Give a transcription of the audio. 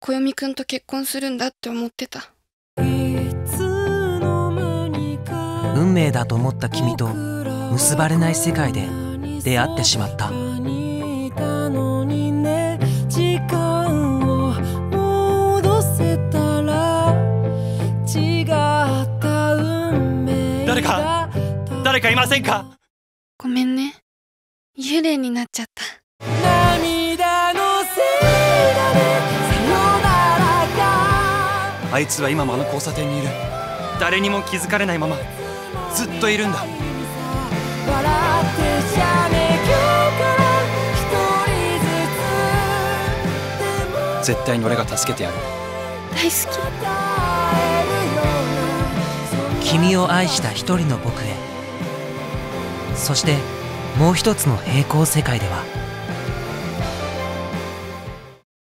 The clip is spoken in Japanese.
暦くんと結婚するんだって思ってた。運命だと思った君と結ばれない世界で出会ってしまった。誰か誰かいませんか？ごめんね。幽霊になっちゃったあいつは今もあの交差点にいる。誰にも気づかれないまま。ずっといるんだ。絶対に俺が助けてやる。大好き。君を愛した一人の僕へ。そしてもう一つの平行世界では